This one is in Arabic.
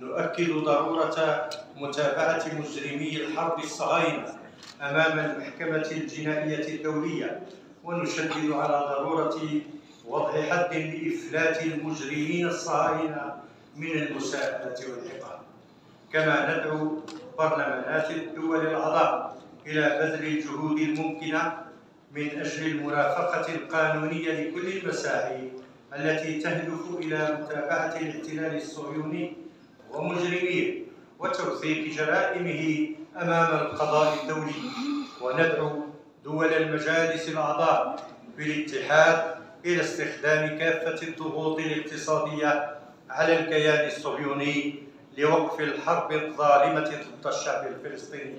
نؤكد ضرورة متابعة مجرمي الحرب الصهاينة أمام المحكمة الجنائية الدولية ونشدد على ضرورة وضع حد لإفلات المجرمين الصهاينة من المساءلة والعقاب. كما ندعو برلمانات الدول الأعضاء إلى بذل الجهود الممكنة من أجل المرافقة القانونية لكل المساعي التي تهدف إلى متابعة الاحتلال الصهيوني ومجرميه وتوثيق جرائمه أمام القضاء الدولي. وندعو دول المجالس الأعضاء بالاتحاد إلى استخدام كافة الضغوط الاقتصادية على الكيان الصهيوني لوقف الحرب الظالمة ضد الشعب الفلسطيني.